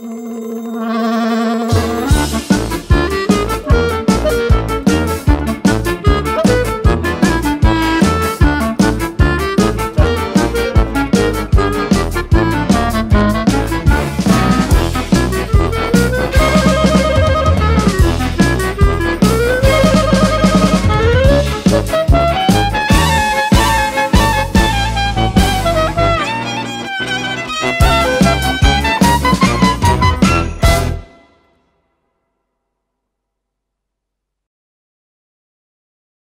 Mm-hmm.